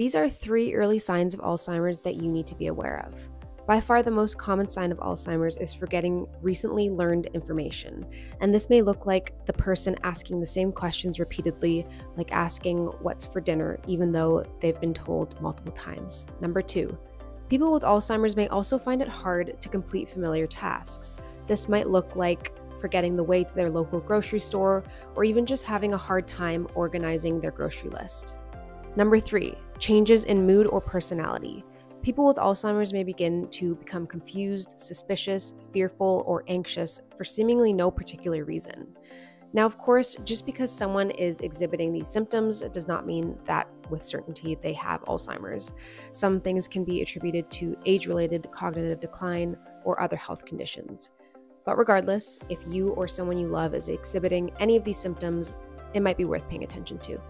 These are three early signs of Alzheimer's that you need to be aware of. By far, the most common sign of Alzheimer's is forgetting recently learned information. And this may look like the person asking the same questions repeatedly, like asking what's for dinner, even though they've been told multiple times. Number two, people with Alzheimer's may also find it hard to complete familiar tasks. This might look like forgetting the way to their local grocery store, or even just having a hard time organizing their grocery list. Number three, changes in mood or personality. People with Alzheimer's may begin to become confused, suspicious, fearful, or anxious for seemingly no particular reason. Now, of course, just because someone is exhibiting these symptoms does not mean that with certainty they have Alzheimer's. Some things can be attributed to age related cognitive decline or other health conditions. But regardless, if you or someone you love is exhibiting any of these symptoms, it might be worth paying attention to.